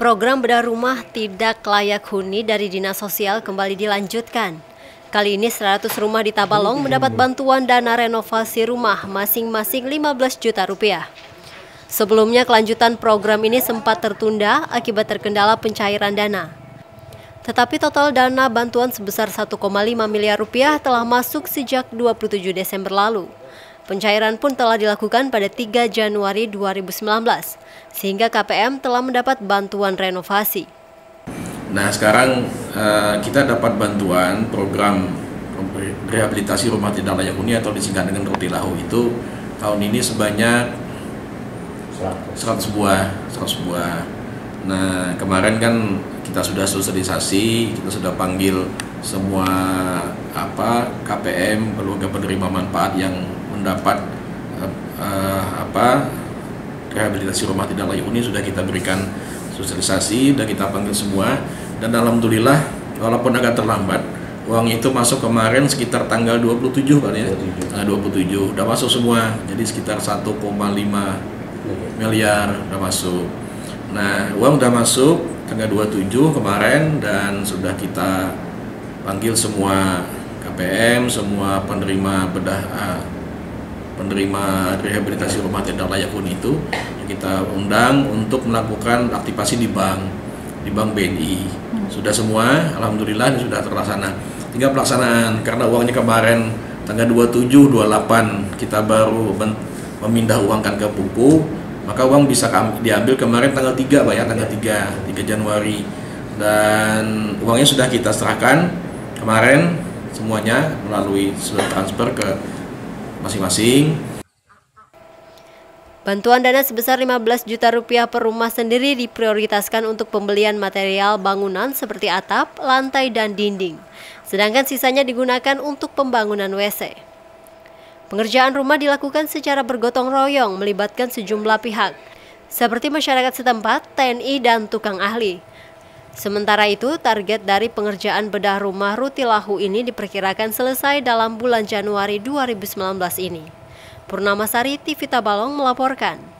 Program bedah rumah tidak layak huni dari Dinas Sosial kembali dilanjutkan. Kali ini 100 rumah di Tabalong mendapat bantuan dana renovasi rumah masing-masing 15 juta rupiah. Sebelumnya kelanjutan program ini sempat tertunda akibat terkendala pencairan dana. Tetapi total dana bantuan sebesar 1,5 miliar rupiah telah masuk sejak 27 Desember lalu. Pencairan pun telah dilakukan pada 3 Januari 2019, sehingga KPM telah mendapat bantuan renovasi. Nah sekarang uh, kita dapat bantuan program rehabilitasi rumah tidak layak huni atau disingkat dengan Rotilahu itu tahun ini sebanyak 100 buah, 100 buah. Nah kemarin kan kita sudah sosialisasi, kita sudah panggil semua apa KPM keluarga penerima manfaat yang mendapat uh, apa rehabilitasi rumah tidak layak huni sudah kita berikan sosialisasi dan kita panggil semua. Dan alhamdulillah walaupun agak terlambat uang itu masuk kemarin sekitar tanggal 27 kan ya? 27. Nah, 27 udah masuk semua. Jadi sekitar 1,5 miliar udah masuk. Nah uang udah masuk tanggal 27 kemarin dan sudah kita panggil semua KPM, semua penerima bedah uh, penerima rehabilitasi rumah tidak layak huni itu kita undang untuk melakukan aktivasi di bank di bank BNI hmm. sudah semua alhamdulillah ini sudah terlaksana. Tinggal pelaksanaan karena uangnya kemarin tanggal 27 28 kita baru memindah uang kan ke buku maka uang bisa diambil kemarin tanggal 3 Pak ya tanggal 3 3 Januari. Dan uangnya sudah kita serahkan kemarin semuanya melalui transfer ke masing-masing. Bantuan dana sebesar 15 juta rupiah per rumah sendiri diprioritaskan untuk pembelian material bangunan seperti atap, lantai, dan dinding. Sedangkan sisanya digunakan untuk pembangunan WC. Pengerjaan rumah dilakukan secara bergotong royong melibatkan sejumlah pihak, seperti masyarakat setempat, TNI, dan tukang ahli. Sementara itu, target dari pengerjaan bedah rumah Rutilahu ini diperkirakan selesai dalam bulan Januari 2019 ini. Purnama Sari TV Tabalong melaporkan.